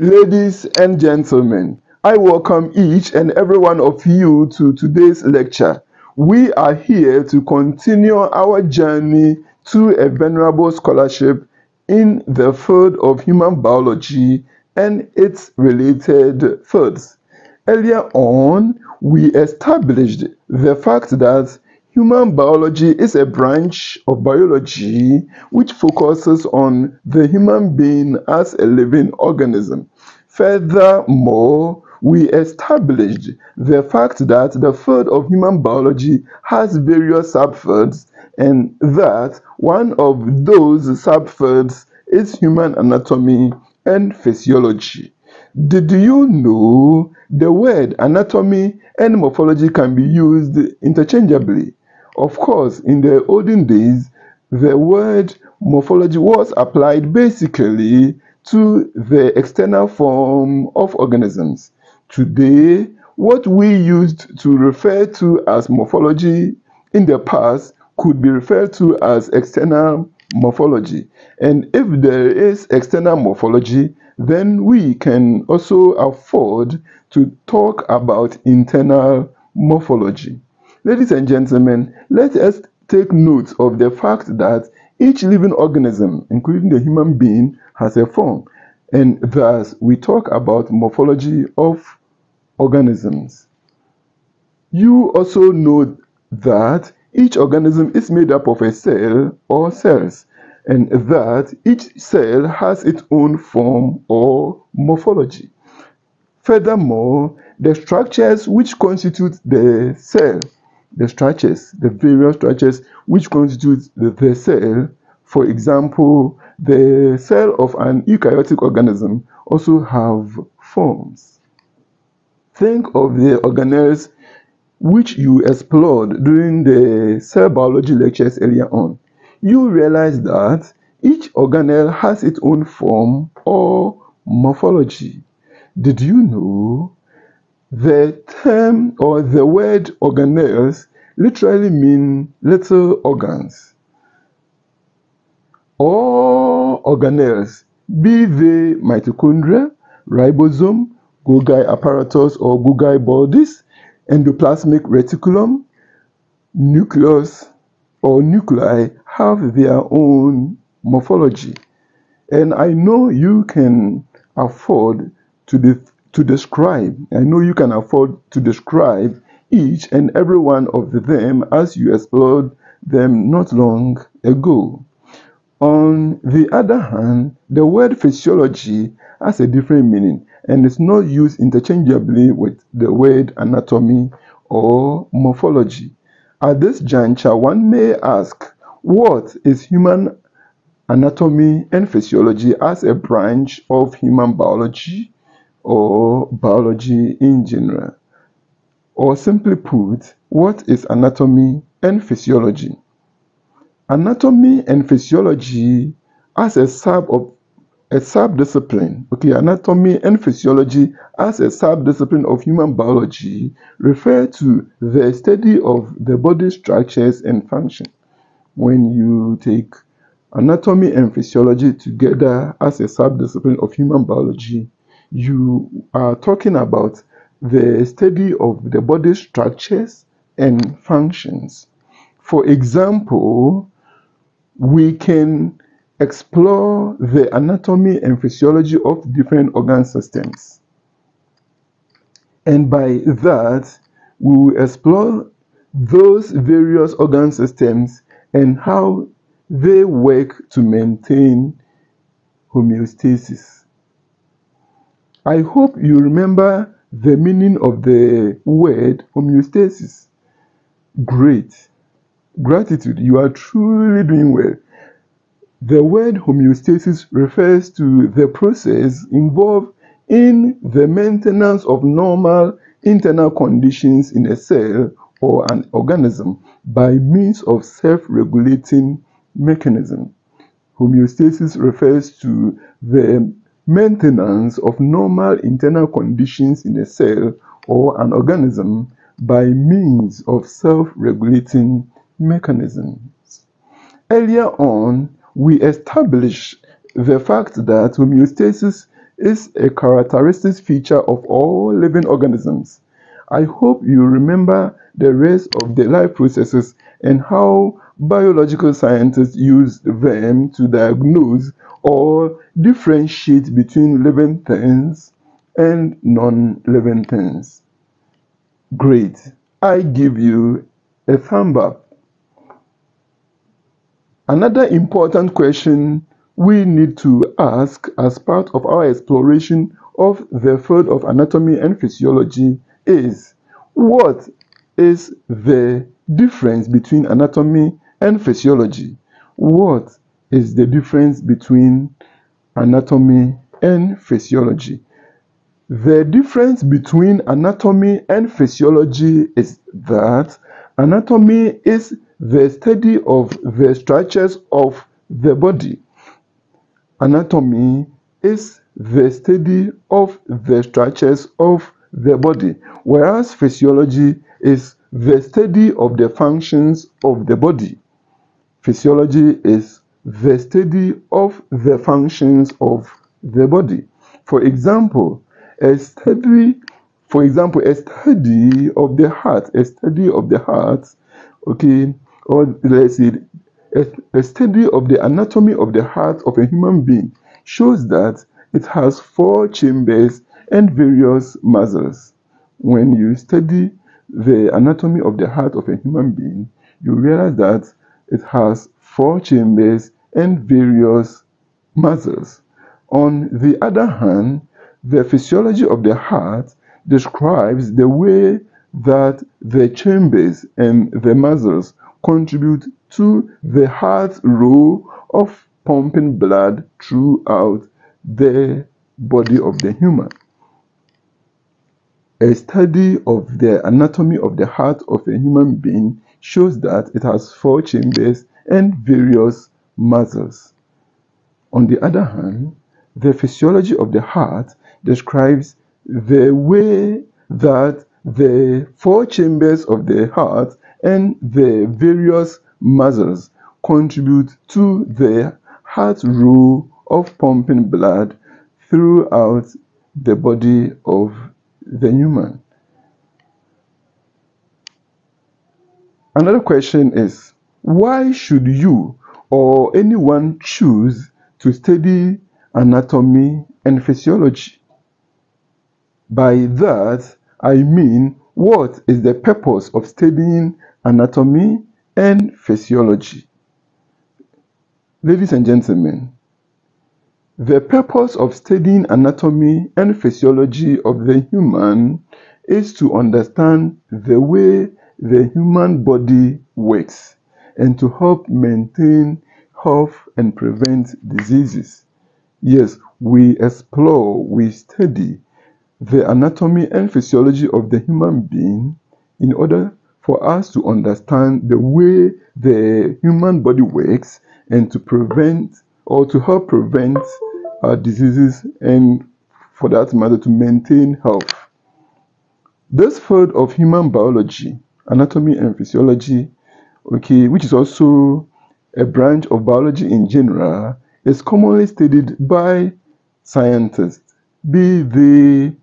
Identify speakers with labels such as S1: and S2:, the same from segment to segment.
S1: Ladies and gentlemen, I welcome each and every one of you to today's lecture. We are here to continue our journey to a venerable scholarship in the field of human biology and its related fields. Earlier on, we established the fact that human biology is a branch of biology which focuses on the human being as a living organism. Furthermore, we established the fact that the field of human biology has various subfields and that one of those subfields is human anatomy and physiology. Did you know the word anatomy and morphology can be used interchangeably? Of course, in the olden days, the word morphology was applied basically to the external form of organisms. Today, what we used to refer to as morphology in the past could be referred to as external morphology. And if there is external morphology, then we can also afford to talk about internal morphology. Ladies and gentlemen, let us take note of the fact that each living organism, including the human being, has a form. And thus, we talk about morphology of organisms. You also know that each organism is made up of a cell or cells and that each cell has its own form or morphology. Furthermore, the structures which constitute the cell, the structures, the various structures which constitute the, the cell, for example, the cell of an eukaryotic organism also have forms. Think of the organelles which you explored during the cell biology lectures earlier on you realize that each organelle has its own form or morphology. Did you know the term or the word organelles literally mean little organs? All organelles, be they mitochondria, ribosome, Golgi apparatus or Golgi bodies, endoplasmic reticulum, nucleus or nuclei have their own morphology. And I know you can afford to, to describe, I know you can afford to describe each and every one of them as you explored them not long ago. On the other hand, the word physiology has a different meaning and is not used interchangeably with the word anatomy or morphology. At this juncture, one may ask, what is human anatomy and physiology as a branch of human biology or biology in general? Or simply put, what is anatomy and physiology? Anatomy and physiology as a sub of a subdiscipline, okay, anatomy and physiology as a subdiscipline of human biology refer to the study of the body structures and function. When you take anatomy and physiology together as a subdiscipline of human biology, you are talking about the study of the body structures and functions. For example, we can explore the anatomy and physiology of different organ systems. And by that, we will explore those various organ systems and how they work to maintain homeostasis. I hope you remember the meaning of the word homeostasis. Great. Gratitude. You are truly doing well. The word homeostasis refers to the process involved in the maintenance of normal internal conditions in a cell or an organism by means of self-regulating mechanism. Homeostasis refers to the maintenance of normal internal conditions in a cell or an organism by means of self-regulating mechanisms. Earlier on, we established the fact that homeostasis is a characteristic feature of all living organisms. I hope you remember the rest of the life processes and how biological scientists use them to diagnose or differentiate between living things and non living things. Great. I give you a thumb up. Another important question we need to ask as part of our exploration of the field of anatomy and physiology is what is the difference between anatomy and physiology? What is the difference between anatomy and physiology? The difference between anatomy and physiology is that anatomy is the study of the structures of the body. Anatomy is the study of the structures of the body, whereas physiology is the study of the functions of the body. Physiology is the study of the functions of the body. For example, a study, for example, a study of the heart, a study of the heart, okay, or let's say a, a study of the anatomy of the heart of a human being shows that it has four chambers and various muscles. When you study the anatomy of the heart of a human being, you realize that it has four chambers and various muscles. On the other hand, the physiology of the heart describes the way that the chambers and the muscles contribute to the heart's role of pumping blood throughout the body of the human. A study of the anatomy of the heart of a human being shows that it has four chambers and various muscles. On the other hand, the physiology of the heart describes the way that the four chambers of the heart and the various muscles contribute to the heart's role of pumping blood throughout the body of the human. Another question is why should you or anyone choose to study anatomy and physiology? By that, I mean, what is the purpose of studying anatomy and physiology? Ladies and gentlemen, the purpose of studying anatomy and physiology of the human is to understand the way the human body works and to help maintain health and prevent diseases. Yes, we explore, we study the anatomy and physiology of the human being in order for us to understand the way the human body works and to prevent or to help prevent uh, diseases and for that matter to maintain health. This field of human biology, anatomy and physiology, okay, which is also a branch of biology in general, is commonly studied by scientists, be they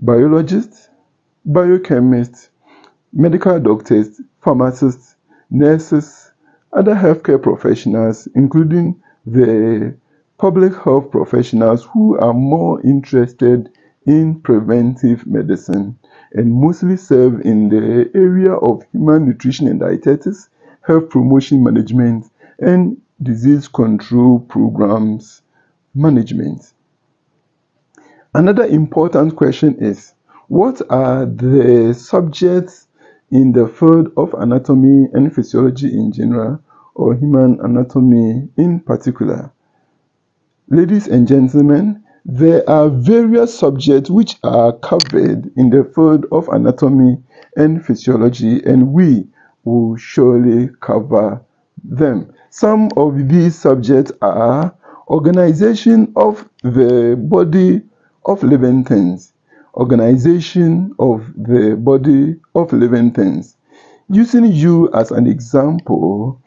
S1: biologists, biochemists, medical doctors, pharmacists, nurses, other healthcare professionals, including the public health professionals who are more interested in preventive medicine and mostly serve in the area of human nutrition and dietetics, health promotion management, and disease control programs management. Another important question is what are the subjects in the field of anatomy and physiology in general or human anatomy in particular? Ladies and gentlemen, there are various subjects which are covered in the field of anatomy and physiology, and we will surely cover them. Some of these subjects are organization of the body of living things, organization of the body of living things. Using you as an example,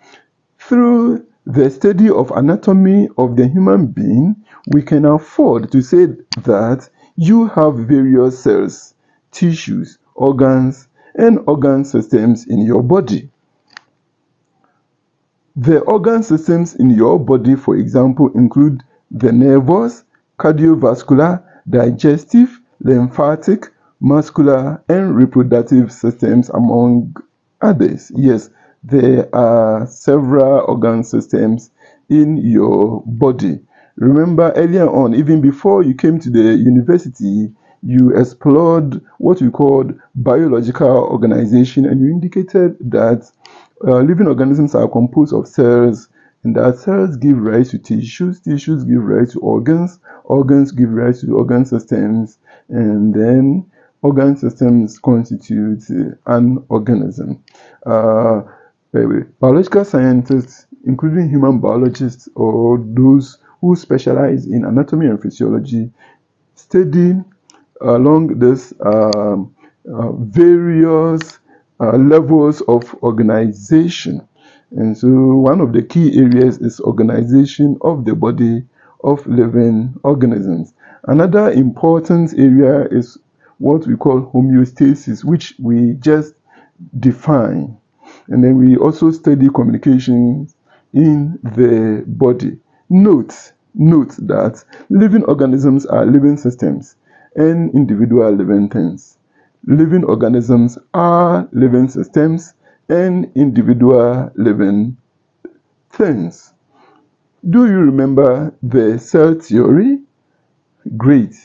S1: through the study of anatomy of the human being, we can afford to say that you have various cells, tissues, organs, and organ systems in your body. The organ systems in your body, for example, include the nervous, cardiovascular, digestive, lymphatic, muscular, and reproductive systems, among others. Yes, there are several organ systems in your body. Remember earlier on, even before you came to the university, you explored what we called biological organization and you indicated that uh, living organisms are composed of cells and that cells give rise to tissues, tissues give rise to organs, organs give rise to organ systems, and then organ systems constitute an organism. Uh, biological scientists, including human biologists or those who specialize in anatomy and physiology, studying along this um, uh, various uh, levels of organization. And so, one of the key areas is organization of the body of living organisms. Another important area is what we call homeostasis, which we just define. And then we also study communication in the body. Note, note that living organisms are living systems and individual living things. Living organisms are living systems and individual living things. Do you remember the cell theory? Great.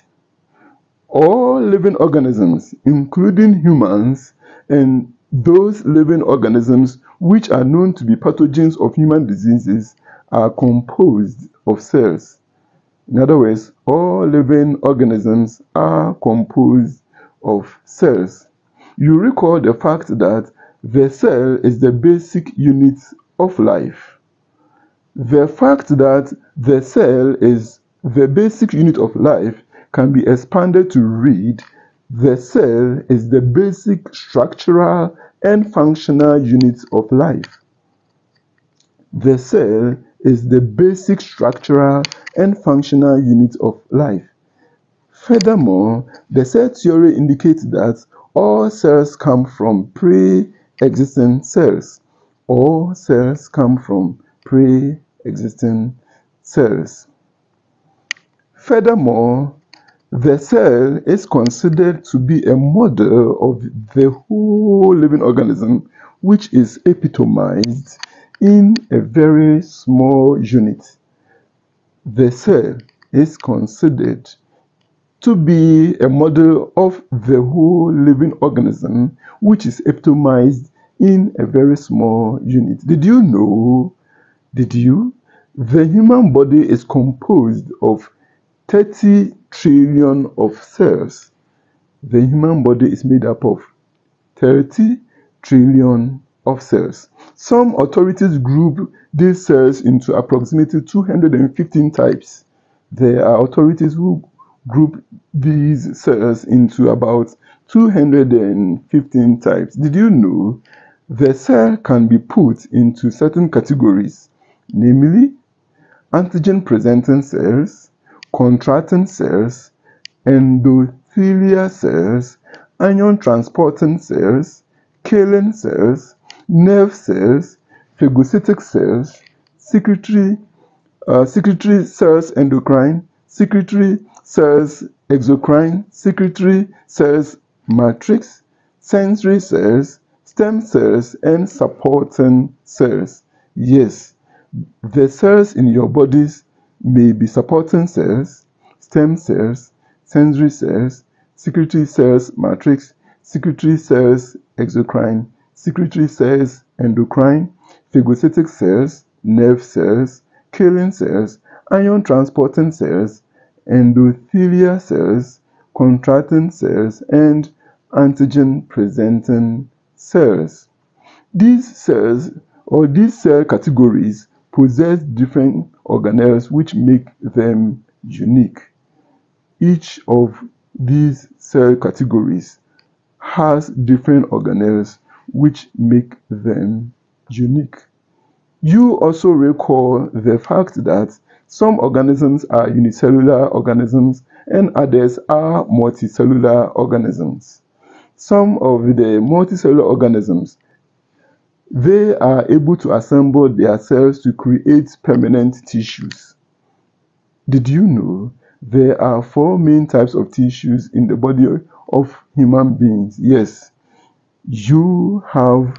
S1: All living organisms, including humans and those living organisms which are known to be pathogens of human diseases, are composed of cells. In other words, all living organisms are composed of cells. You recall the fact that the cell is the basic unit of life. The fact that the cell is the basic unit of life can be expanded to read the cell is the basic structural and functional unit of life. The cell is the basic structural and functional unit of life. Furthermore, the cell theory indicates that all cells come from pre-existing cells. All cells come from pre-existing cells. Furthermore, the cell is considered to be a model of the whole living organism, which is epitomized in a very small unit. The cell is considered to be a model of the whole living organism, which is epitomized in a very small unit. Did you know? Did you? The human body is composed of 30 trillion of cells. The human body is made up of 30 trillion of cells. Some authorities group these cells into approximately 215 types. There are authorities who group these cells into about 215 types. Did you know the cell can be put into certain categories, namely antigen presenting cells, contracting cells, endothelial cells, ion transporting cells, killing cells, nerve cells, phagocytic cells, secretory, uh, secretory cells endocrine, secretory cells exocrine, secretory cells matrix, sensory cells, stem cells, and supporting cells. Yes, the cells in your bodies may be supporting cells, stem cells, sensory cells, secretory cells matrix, secretory cells exocrine, secretory cells endocrine, phagocytic cells, nerve cells, killing cells, ion transporting cells, endothelial cells, contracting cells, and antigen presenting cells. These cells or these cell categories possess different organelles which make them unique. Each of these cell categories has different organelles which make them unique. You also recall the fact that some organisms are unicellular organisms and others are multicellular organisms. Some of the multicellular organisms they are able to assemble their cells to create permanent tissues. Did you know there are four main types of tissues in the body of human beings? Yes, you have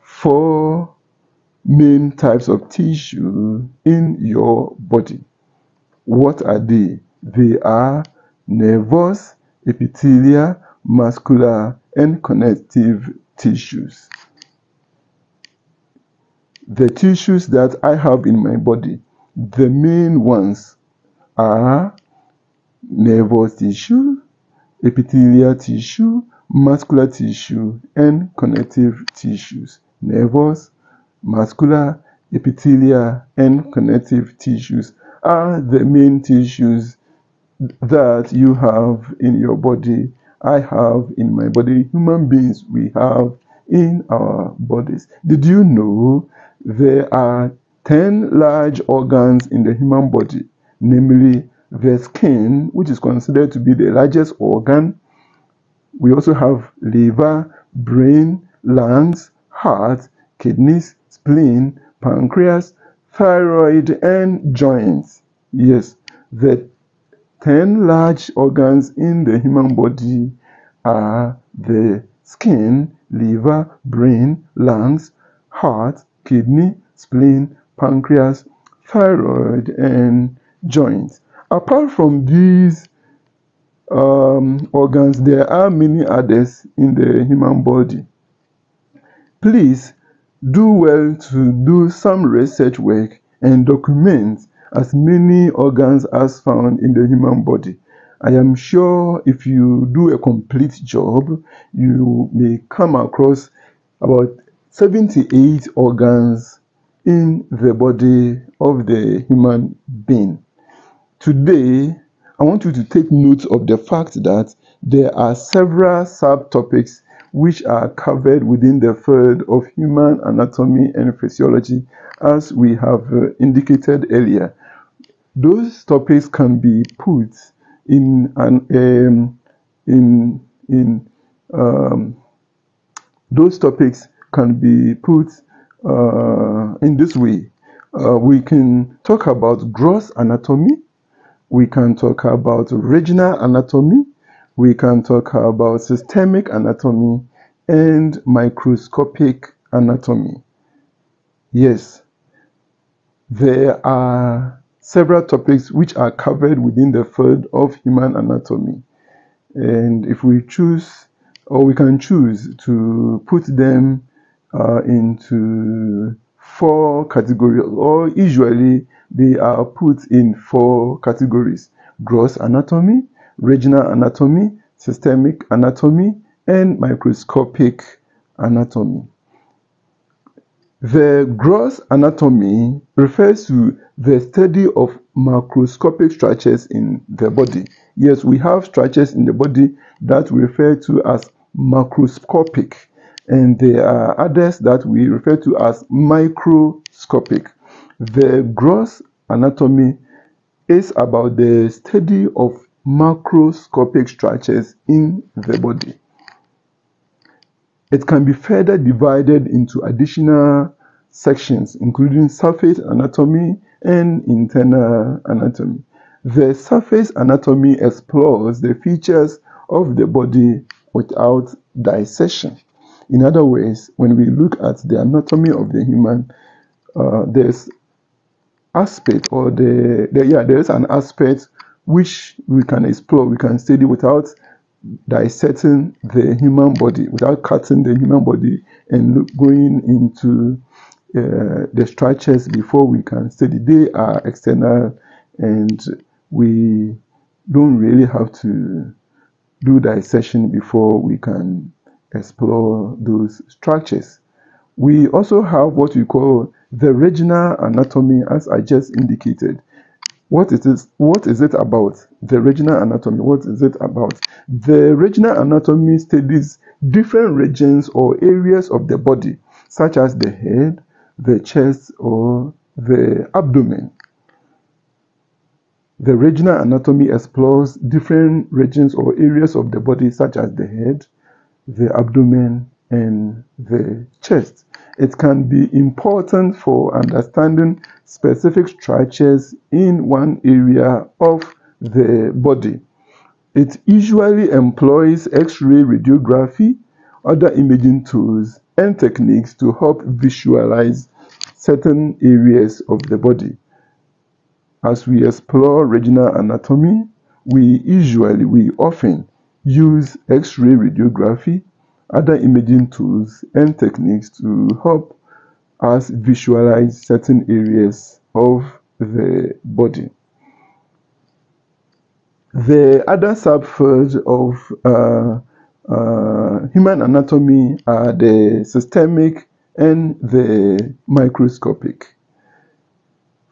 S1: four main types of tissue in your body. What are they? They are nervous, epithelial, muscular, and connective tissues. The tissues that I have in my body, the main ones are nervous tissue, epithelial tissue, muscular tissue, and connective tissues. Nervous, muscular, epithelial, and connective tissues are the main tissues that you have in your body. I have in my body. Human beings, we have in our bodies. Did you know there are 10 large organs in the human body, namely the skin, which is considered to be the largest organ. We also have liver, brain, lungs, heart, kidneys, spleen, pancreas, thyroid, and joints. Yes, the 10 large organs in the human body are the skin, liver, brain, lungs, heart, kidney, spleen, pancreas, thyroid, and joints. Apart from these um, organs, there are many others in the human body. Please do well to do some research work and document as many organs as found in the human body. I am sure if you do a complete job, you may come across about 78 organs in the body of the human being. Today, I want you to take note of the fact that there are several subtopics which are covered within the field of human anatomy and physiology, as we have uh, indicated earlier. Those topics can be put in an um, in in um, those topics can be put uh, in this way. Uh, we can talk about gross anatomy. We can talk about regional anatomy. We can talk about systemic anatomy and microscopic anatomy. Yes, there are several topics which are covered within the field of human anatomy. And if we choose, or we can choose to put them uh, into four categories, or usually they are put in four categories gross anatomy, regional anatomy, systemic anatomy, and microscopic anatomy. The gross anatomy refers to the study of macroscopic structures in the body. Yes, we have structures in the body that we refer to as macroscopic and there are others that we refer to as microscopic. The gross anatomy is about the study of macroscopic structures in the body. It can be further divided into additional sections, including surface anatomy and internal anatomy. The surface anatomy explores the features of the body without dissection. In other words, when we look at the anatomy of the human, uh, there's aspect or the, the yeah there is an aspect which we can explore, we can study without dissecting the human body, without cutting the human body and look, going into uh, the structures before we can study. They are external and we don't really have to do dissection before we can explore those structures. We also have what we call the regional anatomy, as I just indicated. What is, it, what is it about? The regional anatomy, what is it about? The regional anatomy studies different regions or areas of the body, such as the head, the chest or the abdomen. The regional anatomy explores different regions or areas of the body, such as the head, the abdomen, and the chest. It can be important for understanding specific structures in one area of the body. It usually employs X ray radiography, other imaging tools, and techniques to help visualize certain areas of the body. As we explore regional anatomy, we usually, we often use X-ray radiography, other imaging tools and techniques to help us visualize certain areas of the body. The other subfields of uh, uh, human anatomy are the systemic and the microscopic.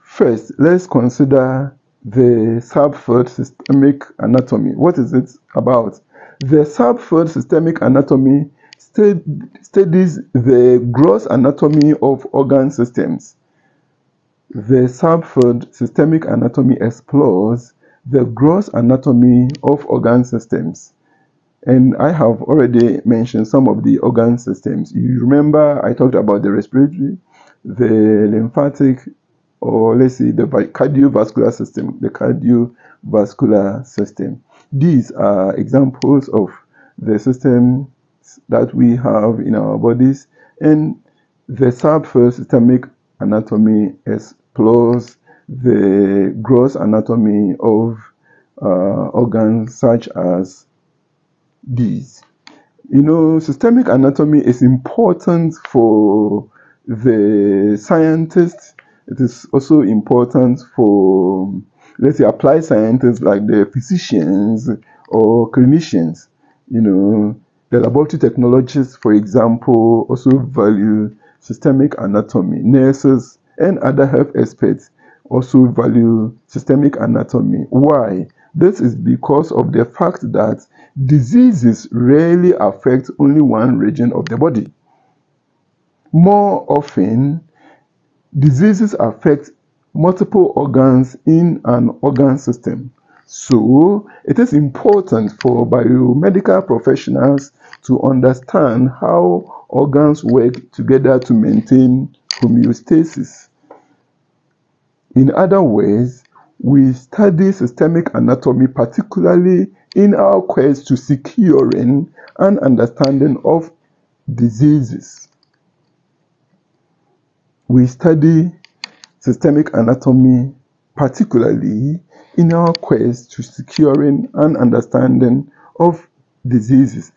S1: First, let's consider the subfield systemic anatomy. What is it about? The subfield systemic anatomy studies the gross anatomy of organ systems. The subfield systemic anatomy explores the gross anatomy of organ systems. And I have already mentioned some of the organ systems. You remember I talked about the respiratory, the lymphatic, or let's say the cardiovascular system, the cardiovascular system. These are examples of the systems that we have in our bodies, and the subfield systemic anatomy explores the gross anatomy of uh, organs such as these. You know, systemic anatomy is important for the scientists it is also important for, let's say, applied scientists like the physicians or clinicians. You know, the laboratory technologists, for example, also value systemic anatomy. Nurses and other health experts also value systemic anatomy. Why? This is because of the fact that diseases rarely affect only one region of the body. More often, Diseases affect multiple organs in an organ system. So, it is important for biomedical professionals to understand how organs work together to maintain homeostasis. In other words, we study systemic anatomy particularly in our quest to securing an understanding of diseases we study systemic anatomy particularly in our quest to securing an understanding of diseases.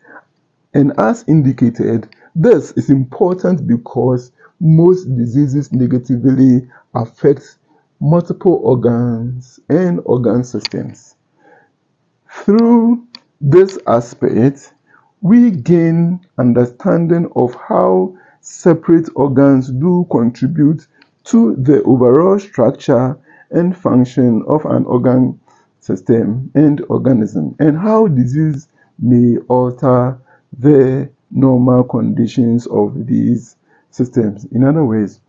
S1: And as indicated, this is important because most diseases negatively affect multiple organs and organ systems. Through this aspect, we gain understanding of how separate organs do contribute to the overall structure and function of an organ system and organism, and how disease may alter the normal conditions of these systems. In other words,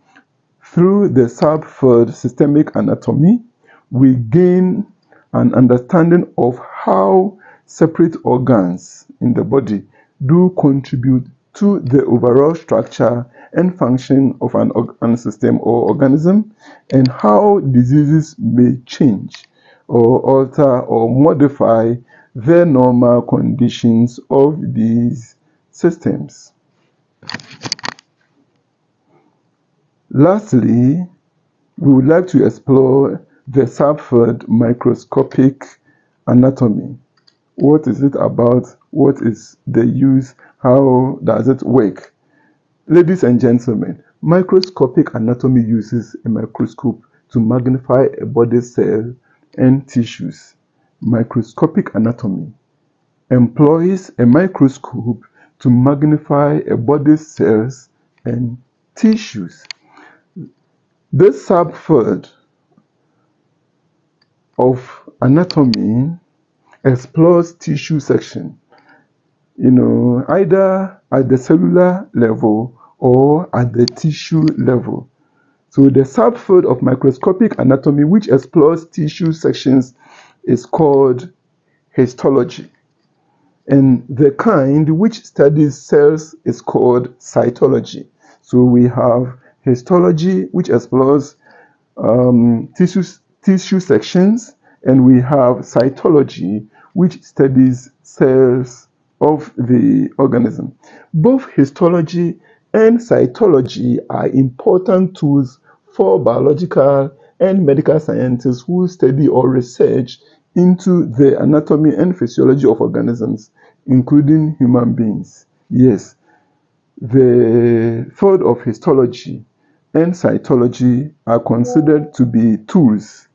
S1: through the subfield systemic anatomy, we gain an understanding of how separate organs in the body do contribute to the overall structure and function of an organ system or organism and how diseases may change or alter or modify the normal conditions of these systems. Lastly, we would like to explore the subfield microscopic anatomy. What is it about? What is the use how does it work? Ladies and gentlemen, microscopic anatomy uses a microscope to magnify a body cell and tissues. Microscopic anatomy employs a microscope to magnify a body's cells and tissues. This subfield of anatomy explores tissue section you know, either at the cellular level or at the tissue level. So the subfield of microscopic anatomy which explores tissue sections is called histology. And the kind which studies cells is called cytology. So we have histology which explores um, tissue, tissue sections and we have cytology which studies cells of the organism. Both histology and cytology are important tools for biological and medical scientists who study or research into the anatomy and physiology of organisms, including human beings. Yes, the field of histology and cytology are considered to be tools.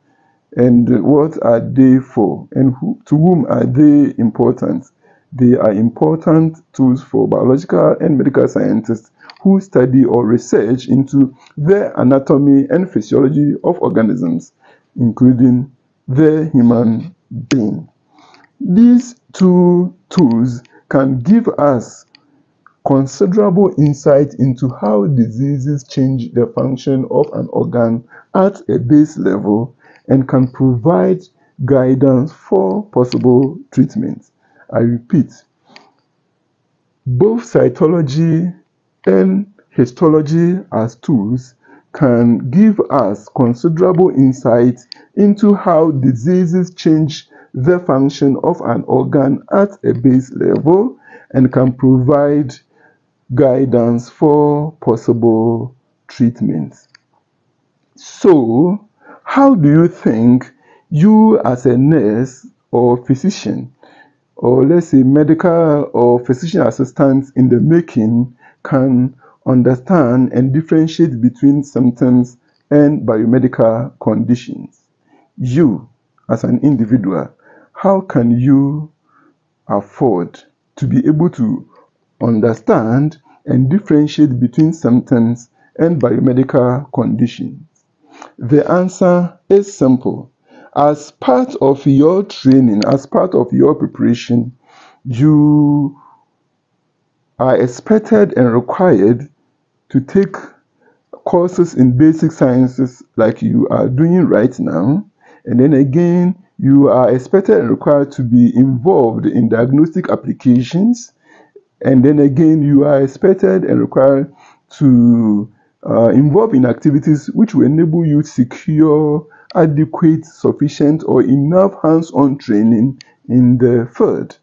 S1: And what are they for? And who, to whom are they important? They are important tools for biological and medical scientists who study or research into the anatomy and physiology of organisms, including the human being. These two tools can give us considerable insight into how diseases change the function of an organ at a base level and can provide guidance for possible treatment. I repeat, both cytology and histology as tools can give us considerable insight into how diseases change the function of an organ at a base level and can provide guidance for possible treatments. So, how do you think you as a nurse or physician or let's say medical or physician assistants in the making can understand and differentiate between symptoms and biomedical conditions. You, as an individual, how can you afford to be able to understand and differentiate between symptoms and biomedical conditions? The answer is simple. As part of your training, as part of your preparation, you are expected and required to take courses in basic sciences like you are doing right now. And then again, you are expected and required to be involved in diagnostic applications. And then again, you are expected and required to uh, involve in activities which will enable you to secure adequate, sufficient, or enough hands on training in the field.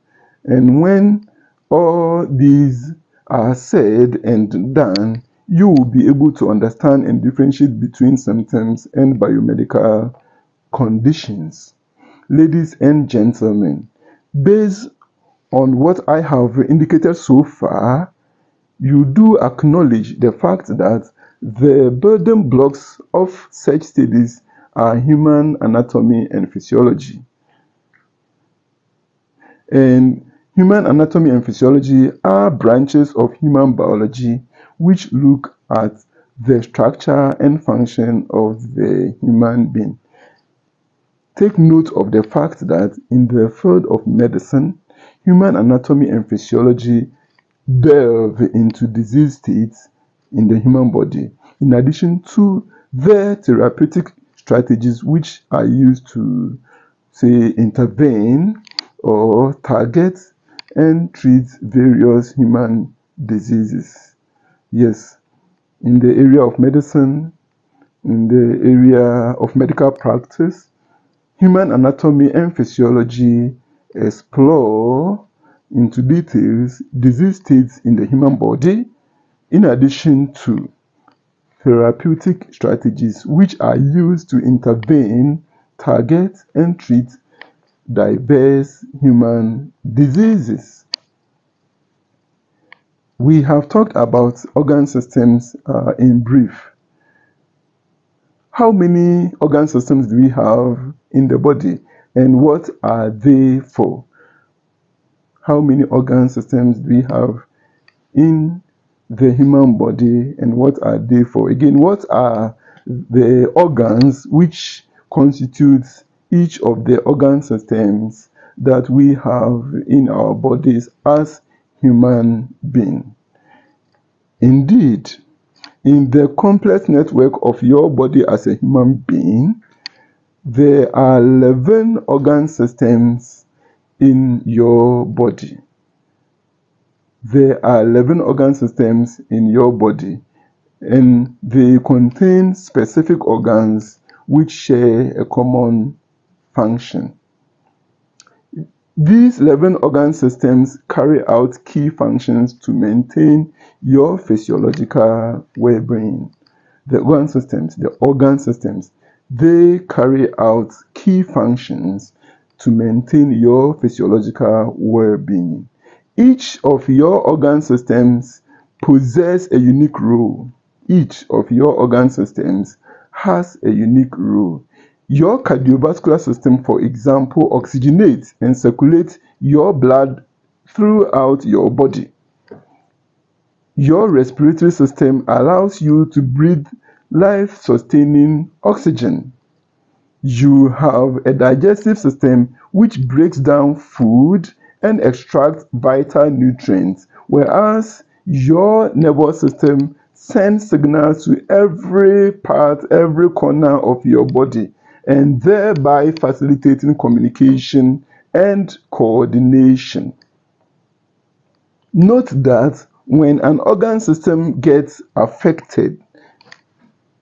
S1: And when all these are said and done, you will be able to understand and differentiate between symptoms and biomedical conditions. Ladies and gentlemen, based on what I have indicated so far, you do acknowledge the fact that the building blocks of such studies are human anatomy and physiology. And Human anatomy and physiology are branches of human biology which look at the structure and function of the human being. Take note of the fact that in the field of medicine, human anatomy and physiology delve into disease states in the human body, in addition to the therapeutic strategies which are used to, say, intervene or target and treat various human diseases. Yes, in the area of medicine, in the area of medical practice, human anatomy and physiology explore into details disease states in the human body, in addition to therapeutic strategies which are used to intervene, target, and treat diverse human diseases. We have talked about organ systems uh, in brief. How many organ systems do we have in the body and what are they for? How many organ systems do we have in the human body and what are they for? Again, what are the organs which constitutes each of the organ systems that we have in our bodies as human being. Indeed, in the complex network of your body as a human being, there are 11 organ systems in your body. There are 11 organ systems in your body, and they contain specific organs which share a common function. These 11 organ systems carry out key functions to maintain your physiological well-being. The organ systems, the organ systems, they carry out key functions to maintain your physiological well-being. Each of your organ systems possess a unique role. Each of your organ systems has a unique role. Your cardiovascular system, for example, oxygenates and circulates your blood throughout your body. Your respiratory system allows you to breathe life sustaining oxygen. You have a digestive system which breaks down food and extract vital nutrients, whereas your nervous system sends signals to every part, every corner of your body and thereby facilitating communication and coordination. Note that when an organ system gets affected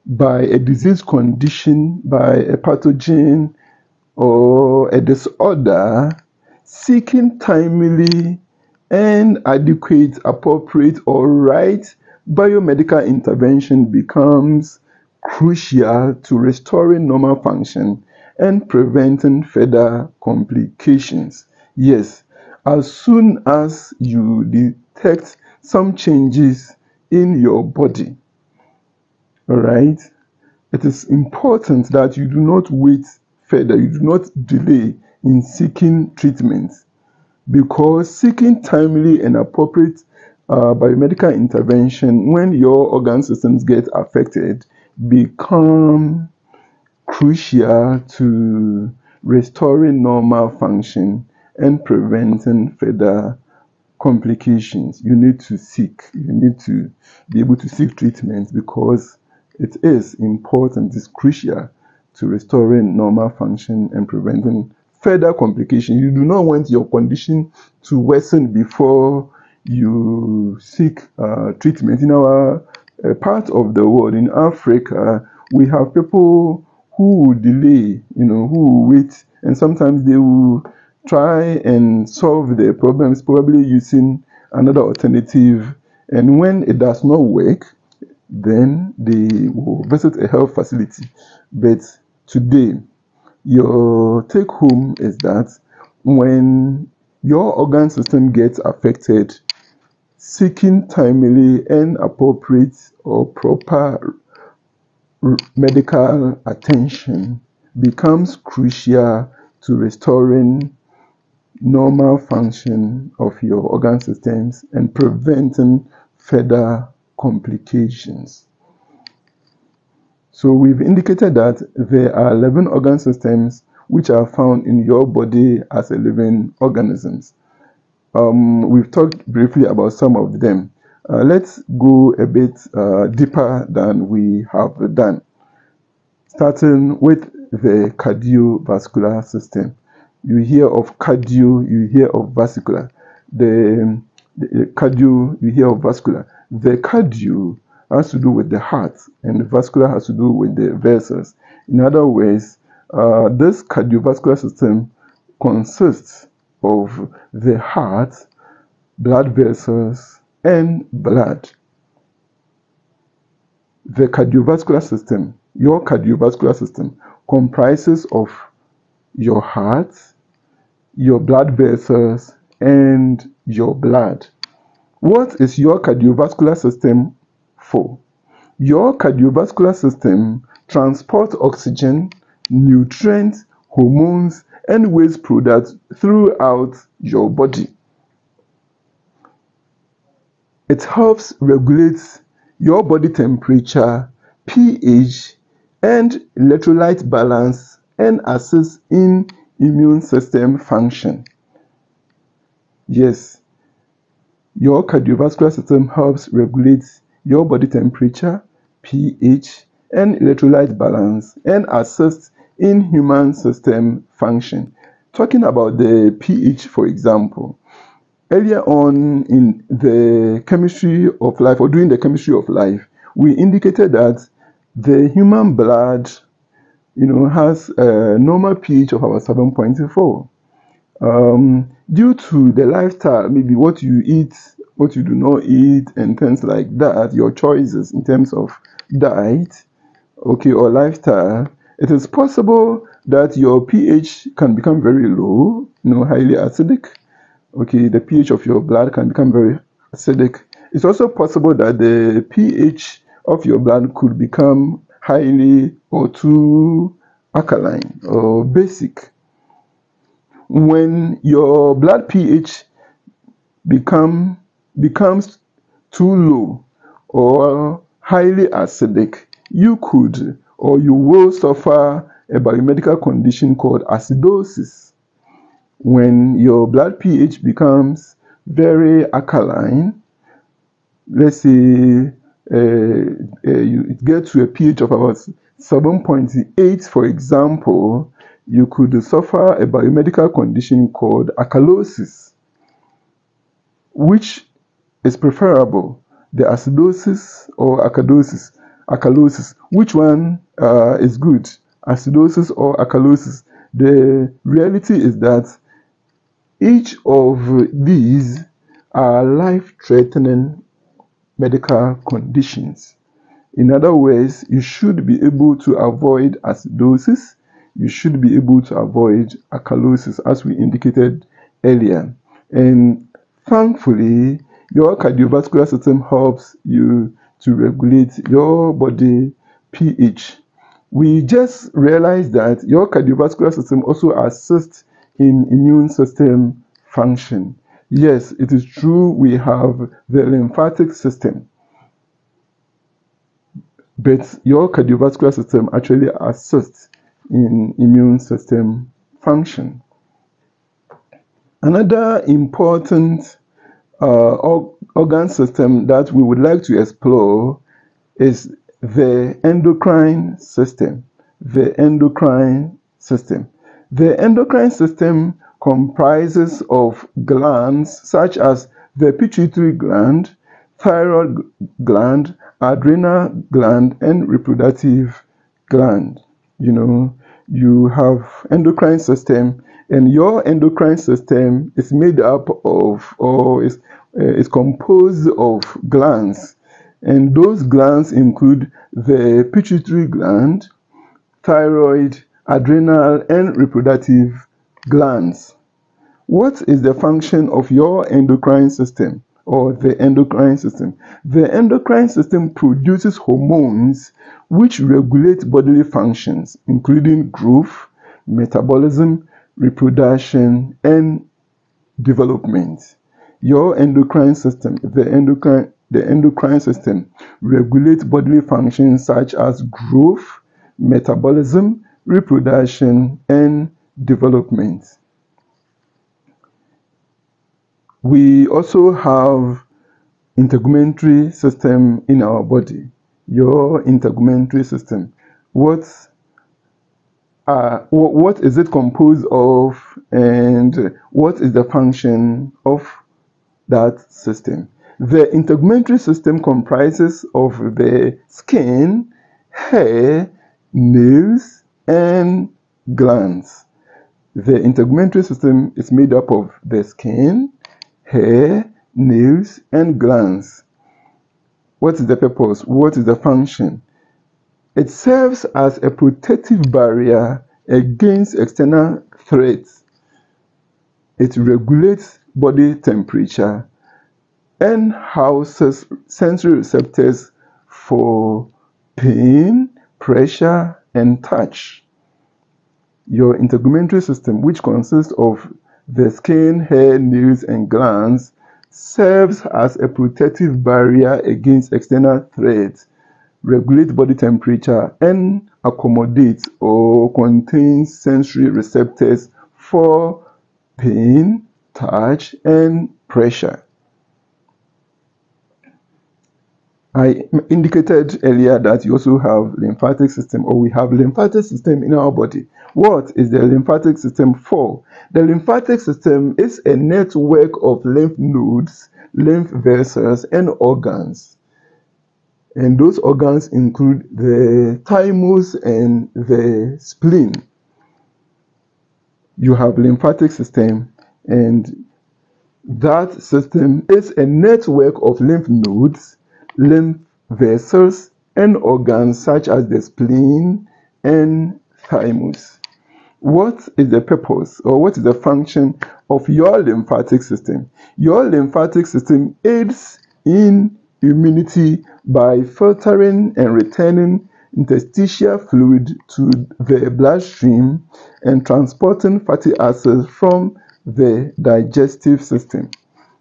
S1: by a disease condition, by a pathogen, or a disorder, seeking timely and adequate, appropriate, or right biomedical intervention becomes crucial to restoring normal function and preventing further complications. Yes, as soon as you detect some changes in your body, all right, it is important that you do not wait further, you do not delay in seeking treatment because seeking timely and appropriate uh, biomedical intervention when your organ systems get affected become crucial to restoring normal function and preventing further complications. You need to seek, you need to be able to seek treatment because it is important, it's crucial to restoring normal function and preventing further complications. You do not want your condition to worsen before you seek uh, treatment. In our uh, part of the world, in Africa, we have people who delay, you know, who wait, and sometimes they will try and solve their problems, probably using another alternative. And when it does not work, then they will visit a health facility. But today, your take home is that when your organ system gets affected, seeking timely and appropriate or proper medical attention becomes crucial to restoring normal function of your organ systems and preventing further complications. So we've indicated that there are 11 organ systems which are found in your body as a living organisms. Um, we've talked briefly about some of them. Uh, let's go a bit uh, deeper than we have done, starting with the cardiovascular system. You hear of cardio, you hear of vascular. The, the cardio, you hear of vascular. The cardio has to do with the heart, and the vascular has to do with the vessels. In other words, uh, this cardiovascular system consists of the heart, blood vessels, and blood. The cardiovascular system, your cardiovascular system, comprises of your heart, your blood vessels, and your blood. What is your cardiovascular system for? Your cardiovascular system transports oxygen, nutrients, hormones, and waste products throughout your body. It helps regulate your body temperature, pH, and electrolyte balance and assists in immune system function. Yes, your cardiovascular system helps regulate your body temperature, pH and electrolyte balance and assists in immune system function. Talking about the pH, for example, earlier on in the chemistry of life or during the chemistry of life, we indicated that the human blood, you know, has a normal pH of about 7.4. Um, due to the lifestyle, maybe what you eat, what you do not eat, and things like that, your choices in terms of diet, okay, or lifestyle, it is possible that your pH can become very low, you know, highly acidic. Okay, the pH of your blood can become very acidic. It's also possible that the pH of your blood could become highly or too alkaline or basic. When your blood pH become becomes too low or highly acidic, you could or you will suffer a biomedical condition called acidosis. When your blood pH becomes very alkaline, let's say uh, uh, you get to a pH of about 7.8, for example, you could suffer a biomedical condition called alkalosis, which is preferable, the acidosis or alkalosis. Alkalosis, which one uh, is good? acidosis or alkalosis. The reality is that each of these are life threatening medical conditions. In other words, you should be able to avoid acidosis, you should be able to avoid alkalosis, as we indicated earlier. And thankfully, your cardiovascular system helps you to regulate your body pH we just realized that your cardiovascular system also assists in immune system function. Yes, it is true we have the lymphatic system, but your cardiovascular system actually assists in immune system function. Another important uh, organ system that we would like to explore is the endocrine system. The endocrine system. The endocrine system comprises of glands such as the pituitary gland, thyroid gland, adrenal gland, and reproductive gland. You know, you have endocrine system, and your endocrine system is made up of or is, uh, is composed of glands and those glands include the pituitary gland, thyroid, adrenal, and reproductive glands. What is the function of your endocrine system or the endocrine system? The endocrine system produces hormones which regulate bodily functions, including growth, metabolism, reproduction, and development. Your endocrine system, the endocrine the endocrine system regulates bodily functions such as growth, metabolism, reproduction, and development. We also have integumentary system in our body. Your integumentary system. What uh, what is it composed of and what is the function of that system? The integumentary system comprises of the skin, hair, nails, and glands. The integumentary system is made up of the skin, hair, nails, and glands. What is the purpose? What is the function? It serves as a protective barrier against external threats. It regulates body temperature and houses sensory receptors for pain, pressure, and touch. Your integumentary system, which consists of the skin, hair, nails, and glands, serves as a protective barrier against external threats, regulates body temperature, and accommodates or contains sensory receptors for pain, touch, and pressure. I indicated earlier that you also have lymphatic system or we have lymphatic system in our body. What is the lymphatic system for? The lymphatic system is a network of lymph nodes, lymph vessels and organs. And those organs include the thymus and the spleen. You have lymphatic system and that system is a network of lymph nodes lymph vessels and organs such as the spleen and thymus. What is the purpose or what is the function of your lymphatic system? Your lymphatic system aids in immunity by filtering and returning interstitial fluid to the bloodstream and transporting fatty acids from the digestive system.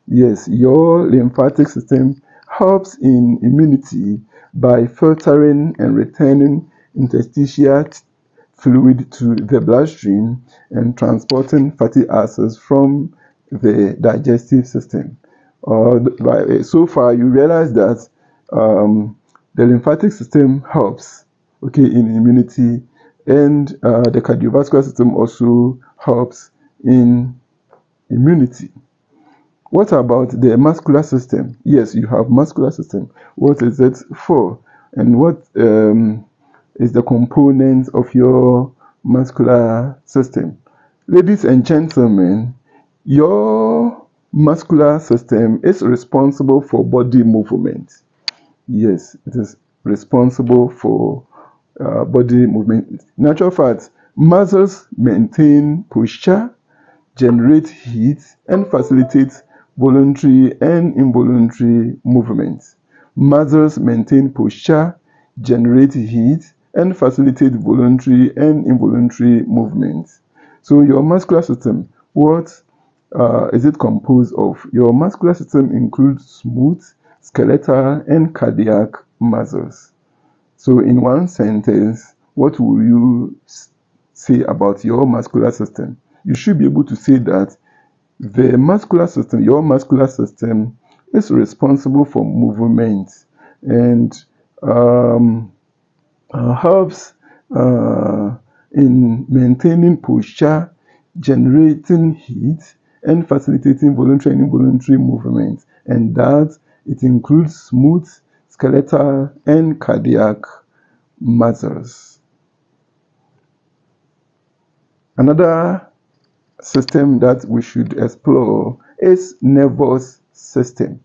S1: Yes, your lymphatic system helps in immunity by filtering and returning interstitial fluid to the bloodstream and transporting fatty acids from the digestive system. By, so far, you realize that um, the lymphatic system helps okay, in immunity, and uh, the cardiovascular system also helps in immunity. What about the muscular system? Yes, you have muscular system. What is it for? And what um, is the component of your muscular system? Ladies and gentlemen, your muscular system is responsible for body movement. Yes, it is responsible for uh, body movement. Natural fact, muscles maintain posture, generate heat, and facilitate voluntary and involuntary movements. Muscles maintain posture, generate heat, and facilitate voluntary and involuntary movements. So your muscular system, what uh, is it composed of? Your muscular system includes smooth, skeletal, and cardiac muscles. So in one sentence, what will you say about your muscular system? You should be able to say that the muscular system, your muscular system, is responsible for movement and um, uh, helps uh, in maintaining posture, generating heat, and facilitating voluntary and involuntary movement. And that it includes smooth, skeletal, and cardiac muscles. Another system that we should explore is nervous system.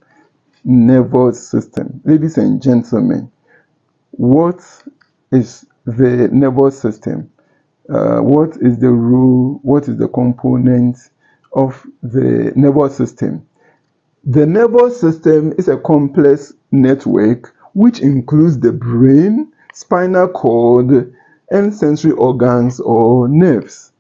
S1: Nervous system. Ladies and gentlemen, what is the nervous system? Uh, what is the role? What is the component of the nervous system? The nervous system is a complex network which includes the brain, spinal cord, and sensory organs or nerves.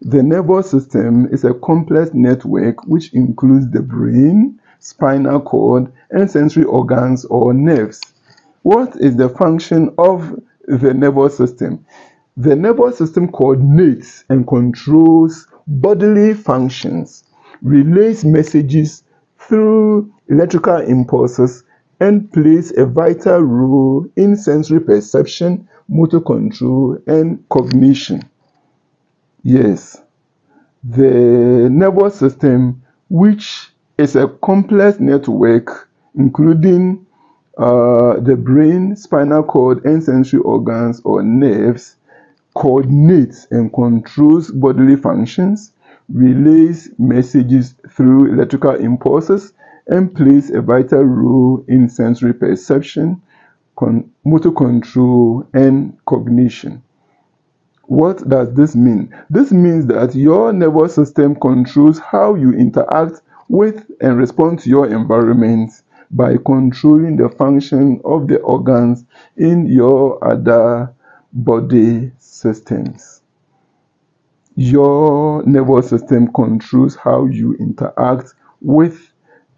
S1: The nervous system is a complex network which includes the brain, spinal cord, and sensory organs or nerves. What is the function of the nervous system? The nervous system coordinates and controls bodily functions, relays messages through electrical impulses, and plays a vital role in sensory perception, motor control, and cognition. Yes, the nervous system, which is a complex network including uh, the brain, spinal cord, and sensory organs or nerves, coordinates and controls bodily functions, relays messages through electrical impulses, and plays a vital role in sensory perception, con motor control, and cognition. What does this mean? This means that your nervous system controls how you interact with and respond to your environment by controlling the function of the organs in your other body systems. Your nervous system controls how you interact with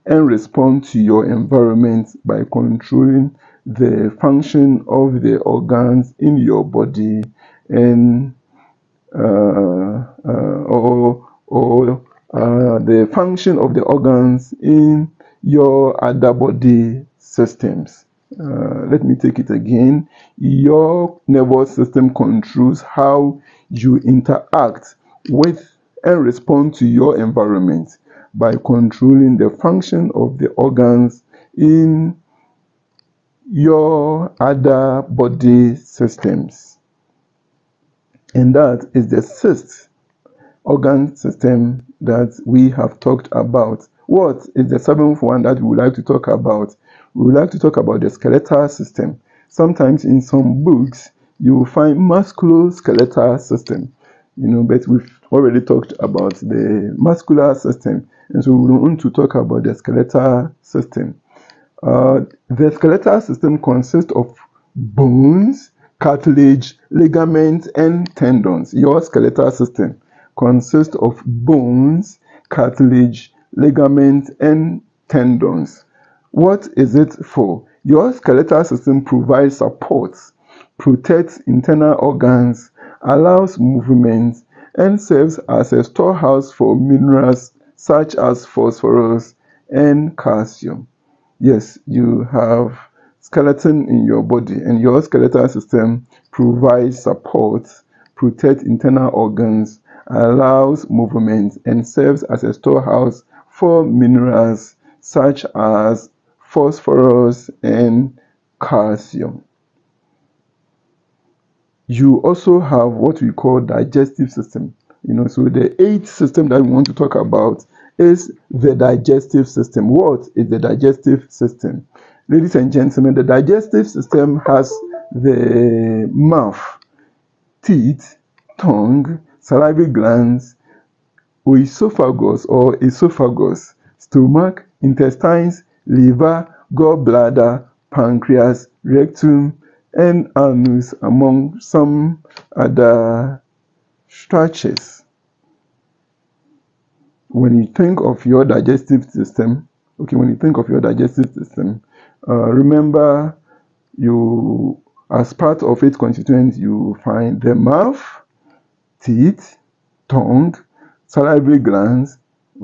S1: and respond to your environment by controlling the function of the organs in your body and uh, uh, or, or uh, the function of the organs in your other body systems. Uh, let me take it again. Your nervous system controls how you interact with and respond to your environment by controlling the function of the organs in your other body systems. And that is the sixth organ system that we have talked about. What is the seventh one that we would like to talk about? We would like to talk about the skeletal system. Sometimes in some books, you will find musculoskeletal system, you know, but we've already talked about the muscular system, and so we want to talk about the skeletal system. Uh, the skeletal system consists of bones, cartilage, ligaments, and tendons. Your skeletal system consists of bones, cartilage, ligaments, and tendons. What is it for? Your skeletal system provides support, protects internal organs, allows movement, and serves as a storehouse for minerals such as phosphorus and calcium. Yes, you have skeleton in your body and your skeletal system provides support, protects internal organs, allows movement and serves as a storehouse for minerals such as phosphorus and calcium. You also have what we call digestive system. You know, so the eighth system that we want to talk about is the digestive system. What is the digestive system? Ladies and gentlemen, the digestive system has the mouth, teeth, tongue, salivary glands, esophagus or esophagus, stomach, intestines, liver, gallbladder, pancreas, rectum, and anus, among some other structures. When you think of your digestive system, okay, when you think of your digestive system, uh, remember you, as part of its constituents, you find the mouth, teeth, tongue, salivary glands,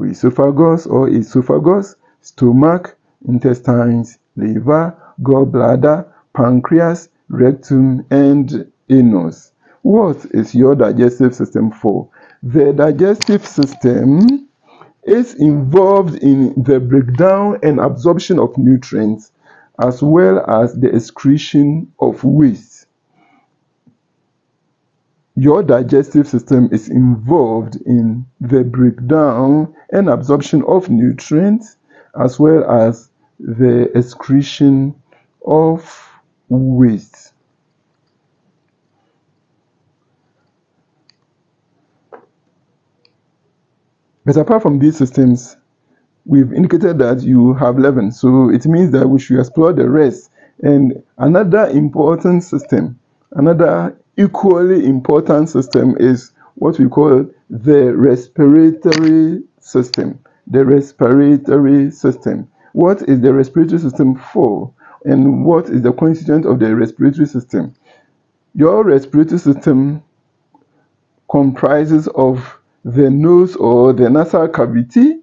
S1: esophagus or esophagus, stomach, intestines, liver, gallbladder, pancreas, rectum, and anus. What is your digestive system for? The digestive system is involved in the breakdown and absorption of nutrients as well as the excretion of waste. Your digestive system is involved in the breakdown and absorption of nutrients as well as the excretion of waste. But apart from these systems, we've indicated that you have 11. So it means that we should explore the rest. And another important system, another equally important system is what we call the respiratory system. The respiratory system. What is the respiratory system for? And what is the constituent of the respiratory system? Your respiratory system comprises of the nose or the nasal cavity,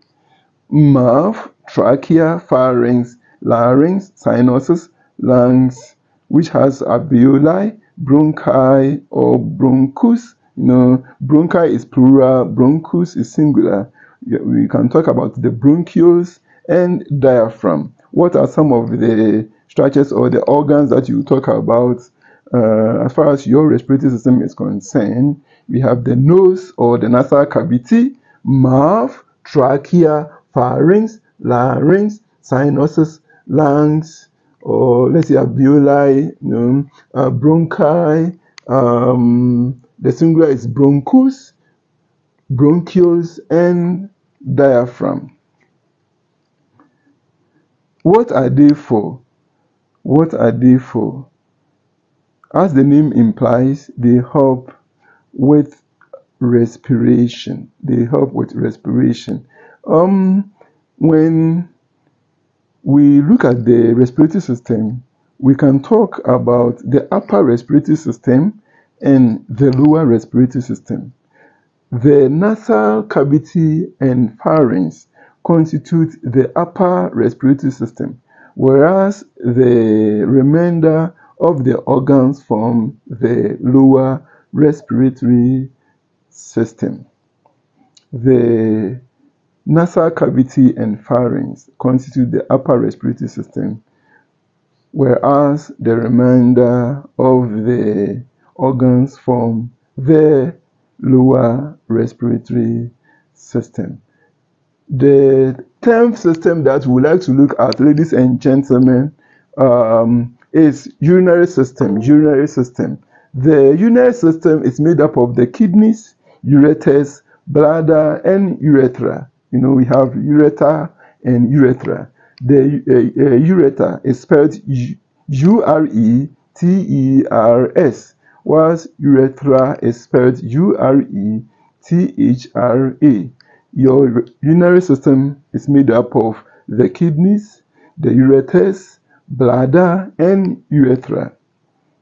S1: mouth, trachea, pharynx, larynx, sinuses, lungs, which has alveoli, bronchi or bronchus. You know, bronchi is plural, bronchus is singular. We can talk about the bronchioles and diaphragm. What are some of the structures or the organs that you talk about uh, as far as your respiratory system is concerned? We have the nose or the nasal cavity, mouth, trachea, pharynx, larynx, sinuses, lungs, or let's say alveoli, you know, uh, bronchi, um, the singular is bronchus, bronchioles, and diaphragm. What are they for? What are they for? As the name implies, they help with respiration. They help with respiration. Um, when we look at the respiratory system, we can talk about the upper respiratory system and the lower respiratory system. The nasal cavity and pharynx constitute the upper respiratory system, whereas the remainder of the organs form the lower respiratory system. The nasal cavity and pharynx constitute the upper respiratory system, whereas the remainder of the organs form the lower respiratory system. The tenth system that we like to look at, ladies and gentlemen, um, is urinary system. Urinary system. The urinary system is made up of the kidneys, ureters, bladder, and urethra. You know, we have ureter and urethra. The uh, uh, ureter is spelled U R E T E R S, whilst urethra is spelled U R E T H R A. Your urinary system is made up of the kidneys, the ureters, bladder, and urethra.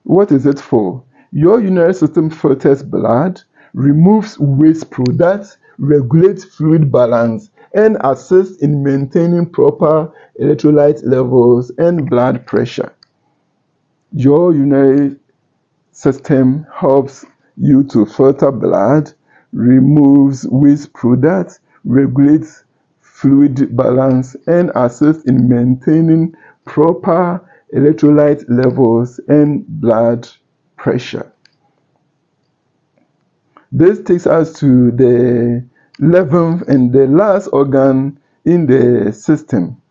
S1: What is it for? Your urinary system filters blood, removes waste products, regulates fluid balance, and assists in maintaining proper electrolyte levels and blood pressure. Your urinary system helps you to filter blood, removes waste products, regulates fluid balance, and assists in maintaining proper electrolyte levels and blood pressure. This takes us to the 11th and the last organ in the system,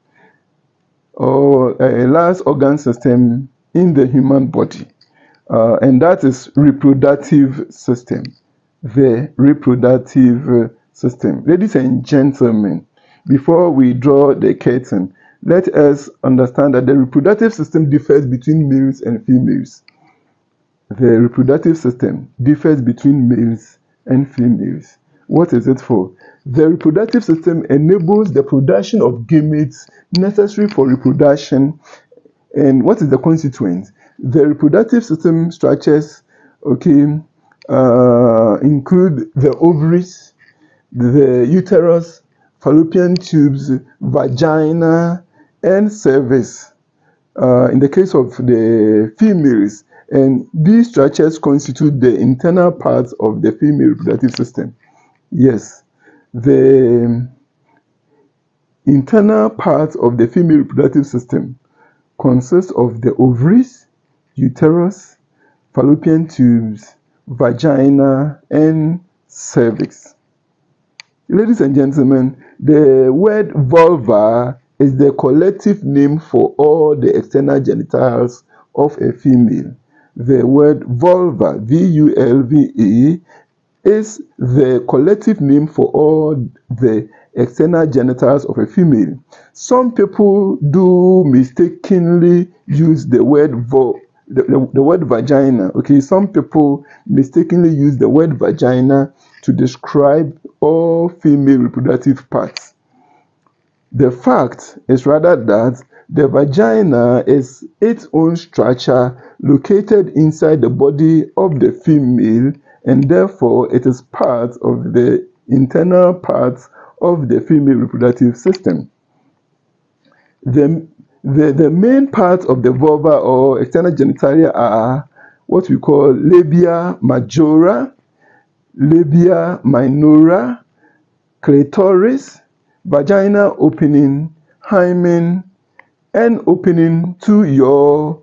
S1: or a last organ system in the human body, uh, and that is reproductive system. The reproductive uh, system. Ladies and gentlemen, before we draw the curtain, let us understand that the reproductive system differs between males and females. The reproductive system differs between males and females. What is it for? The reproductive system enables the production of gametes necessary for reproduction. And what is the consequence? The reproductive system structures, okay, uh, include the ovaries, the uterus, fallopian tubes, vagina, and cervix. Uh, in the case of the females, and these structures constitute the internal parts of the female reproductive system. Yes, the internal parts of the female reproductive system consist of the ovaries, uterus, fallopian tubes, vagina, and cervix. Ladies and gentlemen, the word vulva is the collective name for all the external genitals of a female. The word vulva, V U L V E, is the collective name for all the external genitals of a female. Some people do mistakenly use the word vo- the, the, word vagina. Okay, some people mistakenly use the word vagina to describe all female reproductive parts. The fact is rather that the vagina is its own structure located inside the body of the female and therefore it is part of the internal parts of the female reproductive system. The, the, the main parts of the vulva or external genitalia are what we call labia majora, labia minora, clitoris, vagina opening, hymen, and opening to your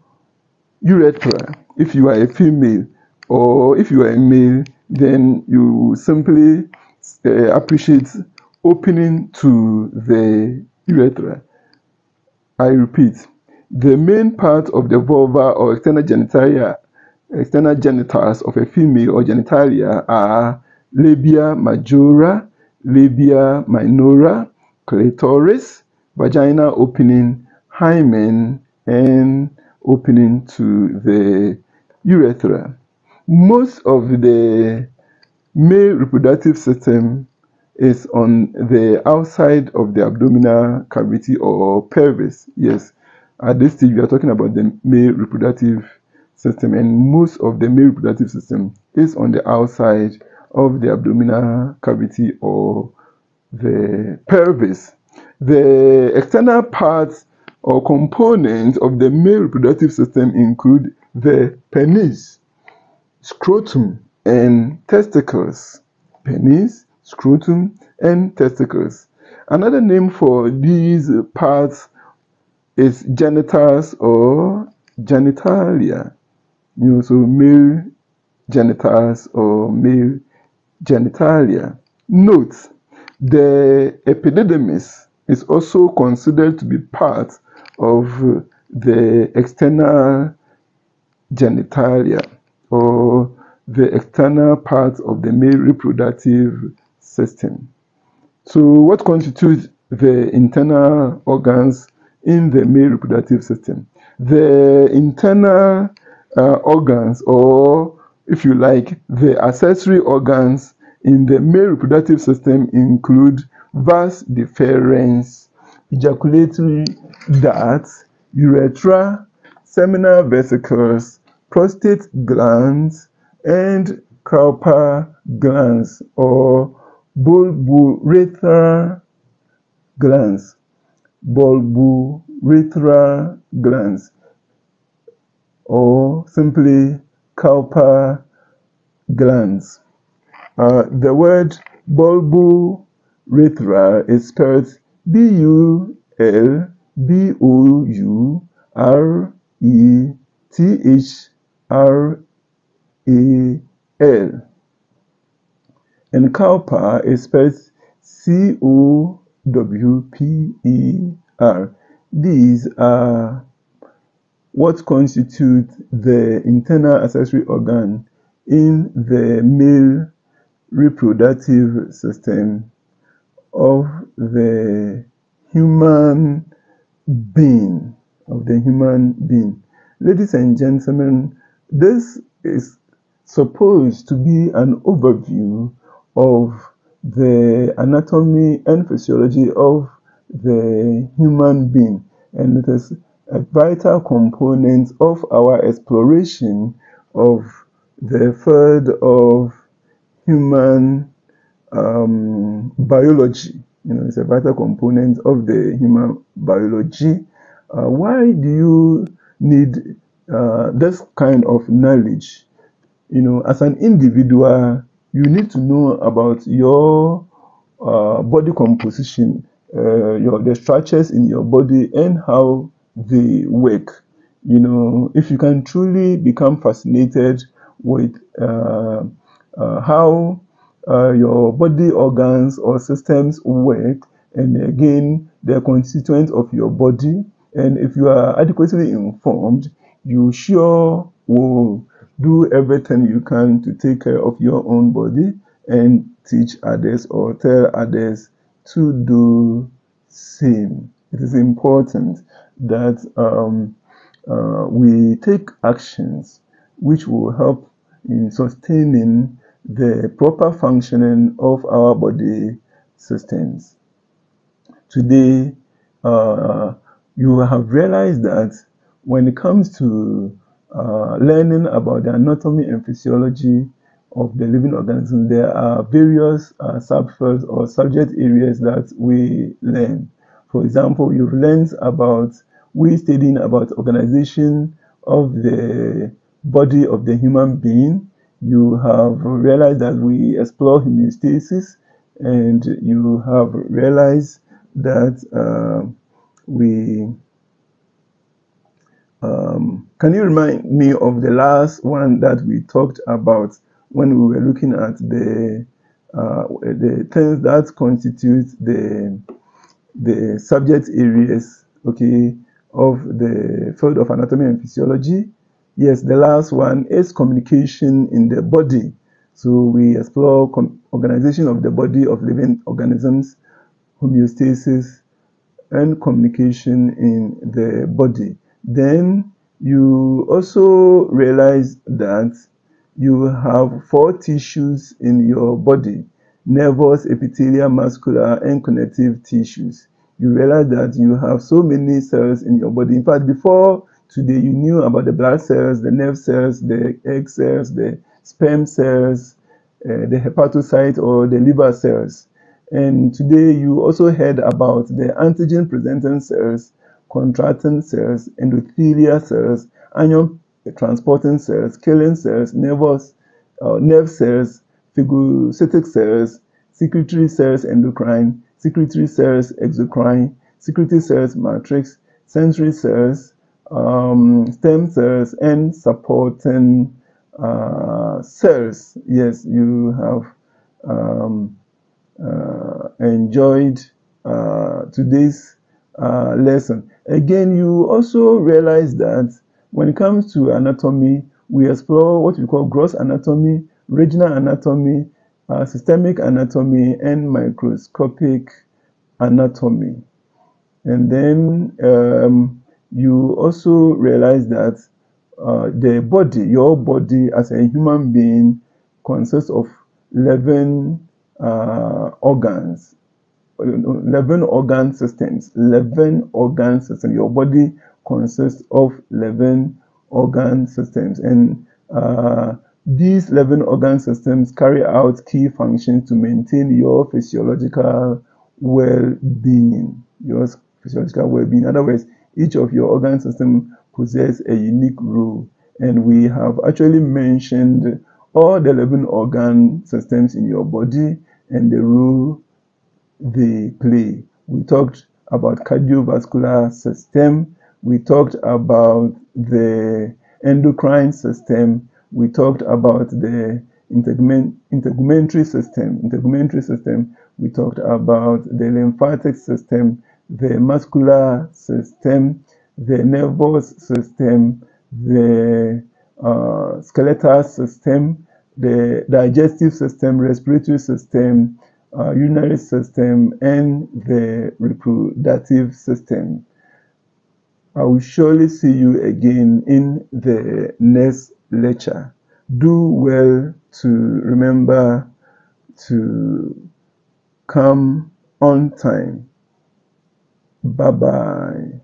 S1: urethra if you are a female, or if you are a male, then you simply uh, appreciate opening to the urethra. I repeat, the main part of the vulva or external genitalia, external genitals of a female or genitalia are labia majora, labia minora, clitoris, vagina opening, hymen, and opening to the urethra. Most of the male reproductive system is on the outside of the abdominal cavity or pelvis. Yes, at this stage we are talking about the male reproductive system, and most of the male reproductive system is on the outside of the abdominal cavity or the pelvis. The external parts or components of the male reproductive system include the penis, scrotum, and testicles. Penis, scrotum, and testicles. Another name for these parts is genitals or genitalia. You know, so male genitals or male genitalia. Note, the epididymis is also considered to be part of the external genitalia or the external part of the male reproductive system. So, what constitutes the internal organs in the male reproductive system? The internal uh, organs, or if you like, the accessory organs in the male reproductive system include vas deferens, ejaculatory ducts, urethra, seminal vesicles, prostate glands, and Cowper glands or bulbourethral glands. Bulbourethral glands or simply Cowper glands. Uh, the word bulbourethral is spelled B U L B O U R E T H R A L. And Cowper is spelled C O W P E R. These are what constitute the internal accessory organ in the male reproductive system of the human being of the human being ladies and gentlemen this is supposed to be an overview of the anatomy and physiology of the human being and it is a vital component of our exploration of the field of human um, biology. You know, it's a vital component of the human biology. Uh, why do you need uh, this kind of knowledge? You know, as an individual, you need to know about your uh, body composition, uh, your the structures in your body, and how they work. You know, if you can truly become fascinated with uh, uh, how uh, your body organs or systems work, and again, the constituents of your body. And if you are adequately informed, you sure will do everything you can to take care of your own body and teach others or tell others to do same. It is important that um, uh, we take actions which will help in sustaining the proper functioning of our body systems. Today, uh, you have realized that when it comes to uh, learning about the anatomy and physiology of the living organism, there are various uh, subfields or subject areas that we learn. For example, you've learned about, we studying about organization of the body of the human being, you have realized that we explore homeostasis and you have realized that uh, we um, can you remind me of the last one that we talked about when we were looking at the uh, the things that constitute the the subject areas okay of the field of anatomy and physiology Yes, the last one is communication in the body. So we explore organization of the body of living organisms, homeostasis, and communication in the body. Then you also realize that you have four tissues in your body nervous, epithelial, muscular, and connective tissues. You realize that you have so many cells in your body. In fact, before Today you knew about the blood cells, the nerve cells, the egg cells, the sperm cells, uh, the hepatocyte or the liver cells. And today you also heard about the antigen presenting cells contracting cells, endothelial cells, ion transporting cells, killing cells, nervous, uh, nerve cells, phagocytic cells, secretory cells, endocrine, secretory cells, exocrine, secretory cells, matrix, sensory cells, um, stem cells, and supporting uh, cells. Yes, you have um, uh, enjoyed uh, today's uh, lesson. Again, you also realize that when it comes to anatomy, we explore what we call gross anatomy, regional anatomy, uh, systemic anatomy, and microscopic anatomy. And then um, you also realize that uh, the body, your body as a human being, consists of 11 uh, organs, 11 organ systems. 11 organ systems. Your body consists of 11 organ systems. And uh, these 11 organ systems carry out key functions to maintain your physiological well being. Your physiological well being. In other words, each of your organ systems possess a unique role. And we have actually mentioned all the 11 organ systems in your body and the role they play. We talked about cardiovascular system. We talked about the endocrine system. We talked about the integumentary system. Integumentary system. We talked about the lymphatic system, the muscular system, the nervous system, the uh, skeletal system, the digestive system, respiratory system, uh, urinary system and the reproductive system. I will surely see you again in the next lecture. Do well to remember to come on time. Bye bye.